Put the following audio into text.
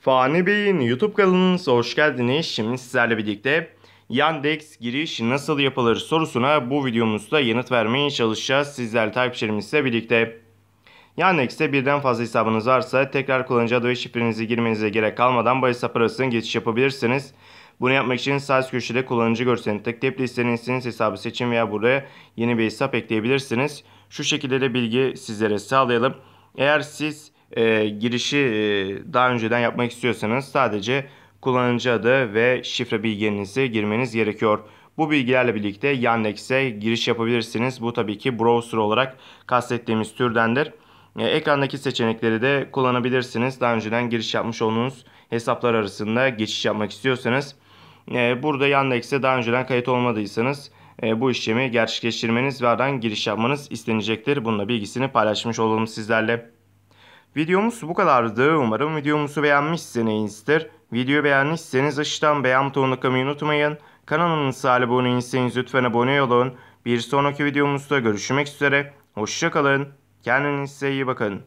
Fani Bey'in YouTube kanalınıza hoş geldiniz. Şimdi sizlerle birlikte Yandex giriş nasıl yapılır sorusuna bu videomuzda yanıt vermeye çalışacağız. Sizlerle takipçilerimizle birlikte. Yandex'te birden fazla hesabınız varsa tekrar kullanıcı adı ve şifrenizi girmenize gerek kalmadan bu hesap arasında geçiş yapabilirsiniz. Bunu yapmak için sağ üst köşede kullanıcı görselini tıklayıp listenizdeniz hesabı seçin veya buraya yeni bir hesap ekleyebilirsiniz. Şu şekilde de bilgi sizlere sağlayalım. Eğer siz e, girişi e, daha önceden yapmak istiyorsanız sadece kullanıcı adı ve şifre bilgilerinizi girmeniz gerekiyor. Bu bilgilerle birlikte Yandex'e giriş yapabilirsiniz. Bu tabii ki browser olarak kastettiğimiz türdendir. E, ekrandaki seçenekleri de kullanabilirsiniz. Daha önceden giriş yapmış olduğunuz hesaplar arasında geçiş yapmak istiyorsanız. E, burada Yandex'e daha önceden kayıt olmadıysanız e, bu işlemi gerçekleştirmeniz ve aradan giriş yapmanız istenecektir. Bunun da bilgisini paylaşmış olalım sizlerle. Videomuz bu kadardı. Umarım videomuzu beğenmişsinizdir. Videoyu beğenmişseniz aşağıdan beğen butonuna tıklamayı unutmayın. Kanalımıza abone değilseniz lütfen abone olun. Bir sonraki videomuzda görüşmek üzere. Hoşçakalın. Kendinize iyi bakın.